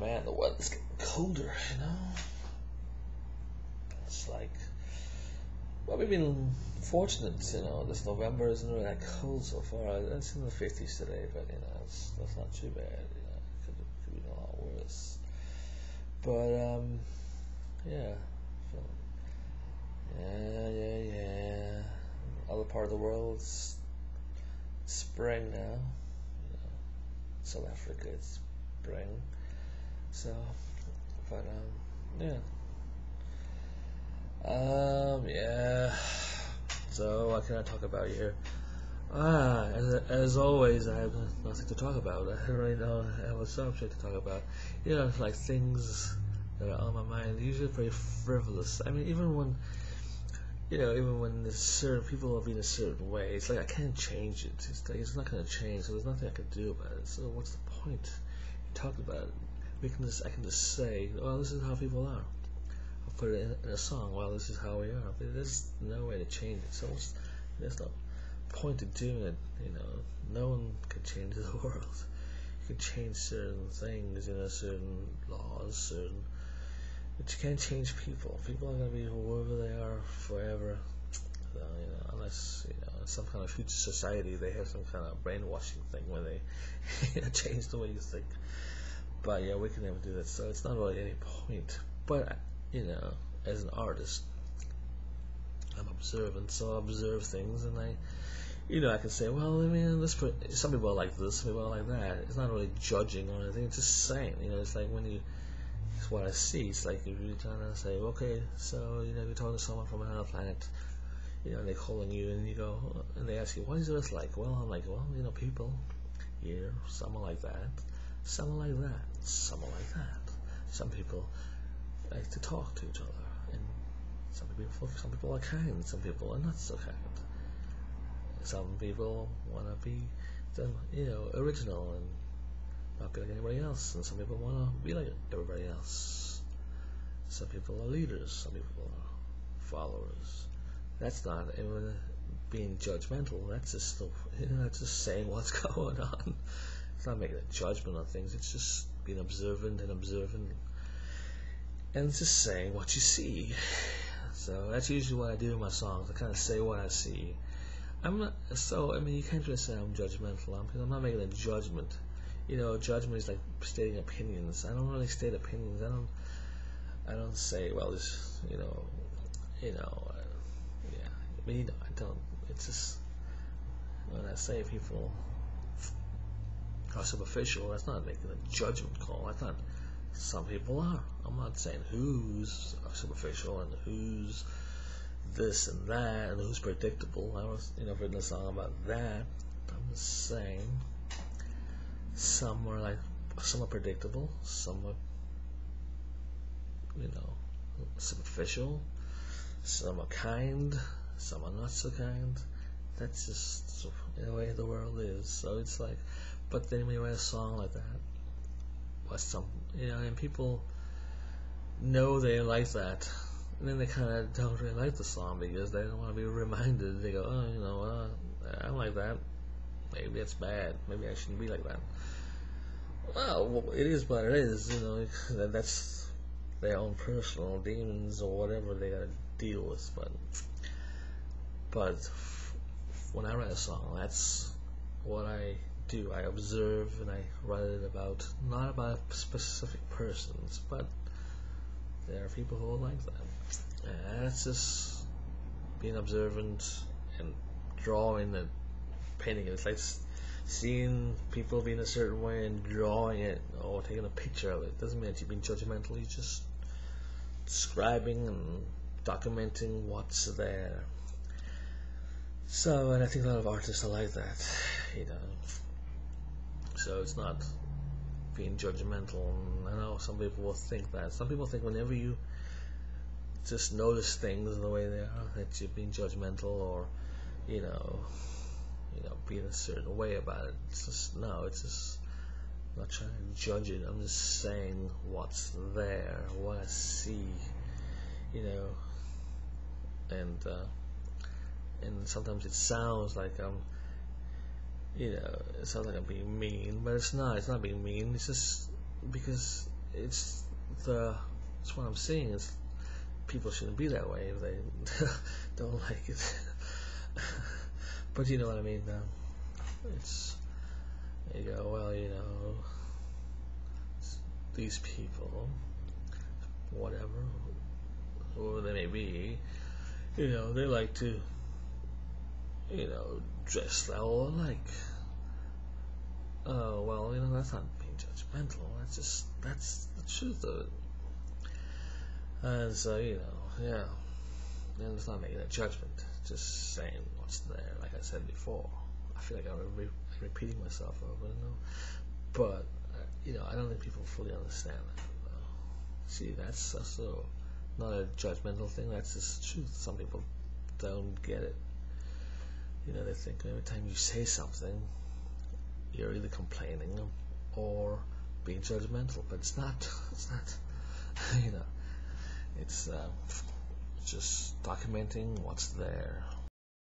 man, the weather's getting colder, you know? It's like, well, we've been fortunate, you know, this November isn't really that cold so far. It's in the 50s today, but, you know, it's, that's not too bad, you know, it could, be a lot worse. But, um, yeah, yeah, yeah, yeah. Other part of the world, it's spring now. You know, South Africa, it's spring. So, but um, yeah. Um, yeah. So, what can I talk about here? Ah, as, as always, I have nothing to talk about. I don't really know I have a subject to talk about. You know, like things that are on my mind, usually pretty frivolous. I mean, even when, you know, even when certain people are being a certain way, it's like I can't change it. It's like it's not going to change, so there's nothing I can do about it. So what's the point? You talk about it. We can just, I can just say, well, this is how people are. I'll put it in, in a song. Well, this is how we are. There's no way to change it. So it's, there's no point in doing it. You know, no one can change the world. You can change certain things, you know, certain laws, certain. But you can't change people. People are going to be whoever they are forever. So, you know, unless you know some kind of future society, they have some kind of brainwashing thing where they change the way you think. But yeah, we can never do that, so it's not really any point. But you know, as an artist, I'm observant, so I observe things, and I, you know, I can say, well, I mean, this some people are like this, some people are like that. It's not really judging or anything. It's just saying, you know, it's like when you, it's what I see. It's like you're trying to say, okay, so you know, you're talking to someone from another planet, you know, they're calling you, and you go, and they ask you, what is this like? Well, I'm like, well, you know, people here, someone like that, someone like that, someone like that. Some people like to talk to each other, and some people, some people are kind, some people are not so kind. Some people want to be, you know, original and not be like anybody else, and some people want to be like everybody else. Some people are leaders, some people are followers. That's not even being judgmental. That's just you know, that's just saying what's going on. It's not making a judgment on things. It's just being observant and observant, and just saying what you see. So that's usually what I do in my songs. I kind of say what I see. I'm not so. I mean, you can't just say I'm judgmental. I'm, I'm not making a judgment. You know, judgment is like stating opinions. I don't really state opinions. I don't. I don't say, well, this, you know, you know, uh, yeah. I mean, you know, I don't. It's just when I say people are superficial, that's not making a judgment call. That's not. Some people are. I'm not saying who's superficial and who's this and that and who's predictable. I was, you know, written a song about that. I'm just saying some are like some are predictable, some are you know superficial, some are kind, some are not so kind. That's just the way the world is. So it's like, but then you write a song like that, what some you know, and people know they like that and then they kind of don't really like the song because they don't want to be reminded. They go, oh, you know, uh, I don't like that. Maybe that's bad. Maybe I shouldn't be like that. Well, it is what it is. You know, that's their own personal demons or whatever they got to deal with. But, but when I write a song, that's what I do. I observe and I write it about not about specific persons, but there are people who are like that. And it's just being observant and drawing and painting it. It's like seeing people being a certain way and drawing it or taking a picture of it. Doesn't mean that you're being judgmental. You're just describing and documenting what's there. So, and I think a lot of artists are like that, you know. So it's not being judgmental. I know some people will think that. Some people think whenever you just notice things the way they are that you're being judgmental or you know you know being a certain way about it it's just no it's just I'm not trying to judge it I'm just saying what's there what I see you know and uh, and sometimes it sounds like I'm you know it sounds like I'm being mean but it's not it's not being mean it's just because it's the it's what I'm seeing is people shouldn't be that way if they don't like it. but you know what I mean. Um, it's you go well, you know, these people, whatever, whoever they may be, you know, they like to, you know, dress all alike. Oh well, you know that's not being judgmental. That's just that's the truth of it. And so you know, yeah, and it's not making a judgment. Just saying what's there. Like I said before, I feel like I'm re- repeating myself over and over. But uh, you know, I don't think people fully understand that. See, that's also not a judgmental thing. That's just truth. Some people don't get it. You know, they think every time you say something, you're either complaining or being judgmental, but it's not. It's not. You know, it's uh, just documenting what's there.